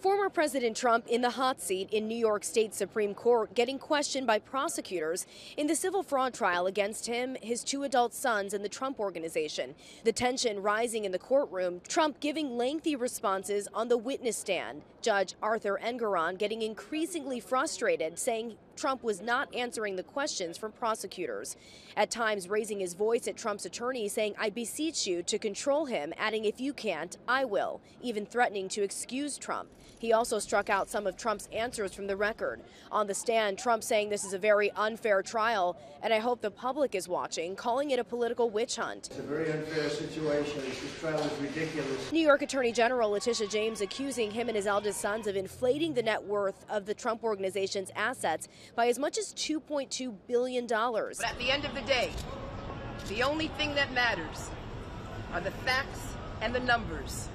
Former President Trump in the hot seat in New York State Supreme Court getting questioned by prosecutors in the civil fraud trial against him, his two adult sons, and the Trump Organization. The tension rising in the courtroom, Trump giving lengthy responses on the witness stand. Judge Arthur Engoron getting increasingly frustrated, saying Trump was not answering the questions from prosecutors. At times, raising his voice at Trump's attorney, saying, I beseech you to control him, adding, If you can't, I will, even threatening to excuse Trump. He also struck out some of Trump's answers from the record. On the stand, Trump saying this is a very unfair trial, and I hope the public is watching, calling it a political witch hunt. It's a very unfair situation. This trial is ridiculous. New York Attorney General Letitia James accusing him and his eldest sons of inflating the net worth of the Trump Organization's assets by as much as $2.2 billion. But at the end of the day, the only thing that matters are the facts and the numbers.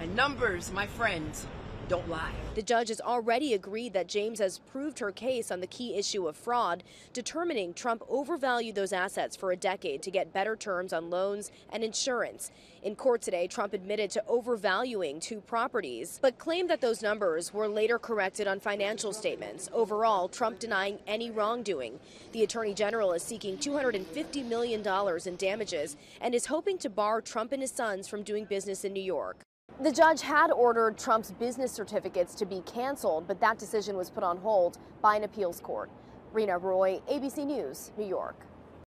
And numbers, my friends, don't lie. The judge has already agreed that James has proved her case on the key issue of fraud, determining Trump overvalued those assets for a decade to get better terms on loans and insurance. In court today, Trump admitted to overvaluing two properties, but claimed that those numbers were later corrected on financial statements. Overall, Trump denying any wrongdoing. The Attorney General is seeking $250 million in damages and is hoping to bar Trump and his sons from doing business in New York. The judge had ordered Trump's business certificates to be canceled, but that decision was put on hold by an appeals court. Reena Roy, ABC News, New York.